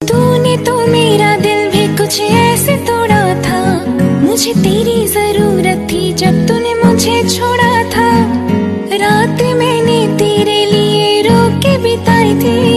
तूने तो मेरा दिल भी कुछ ऐसे तोड़ा था। मुझे तेरी ज़रूरत थी जब तूने मुझे छोड़ा था। रात मैंने तेरे लिए रोके बिताई थी।